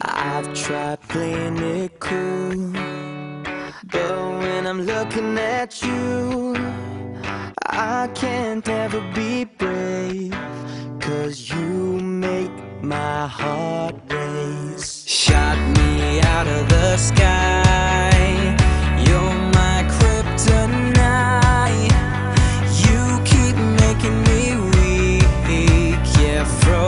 I've tried playing it cool, but when I'm looking at you, I can't ever be brave, cause you make my heart race. Shot me out of the sky, you're my kryptonite, you keep making me weak, yeah, frozen.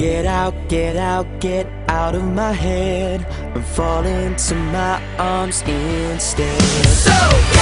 Get out, get out, get out of my head. And fall into my arms instead. So